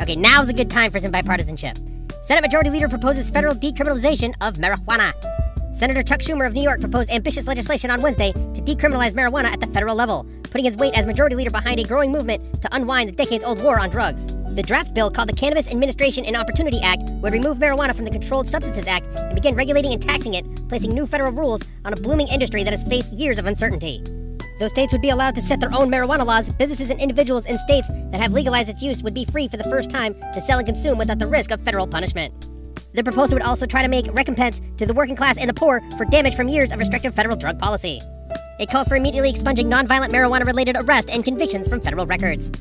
Okay, now's a good time for some bipartisanship. Senate Majority Leader proposes federal decriminalization of marijuana. Senator Chuck Schumer of New York proposed ambitious legislation on Wednesday to decriminalize marijuana at the federal level, putting his weight as Majority Leader behind a growing movement to unwind the decades old war on drugs. The draft bill, called the Cannabis Administration and Opportunity Act, would remove marijuana from the Controlled Substances Act and begin regulating and taxing it, placing new federal rules on a blooming industry that has faced years of uncertainty. Though states would be allowed to set their own marijuana laws, businesses and individuals in states that have legalized its use would be free for the first time to sell and consume without the risk of federal punishment. The proposal would also try to make recompense to the working class and the poor for damage from years of restrictive federal drug policy. It calls for immediately expunging nonviolent marijuana related arrests and convictions from federal records.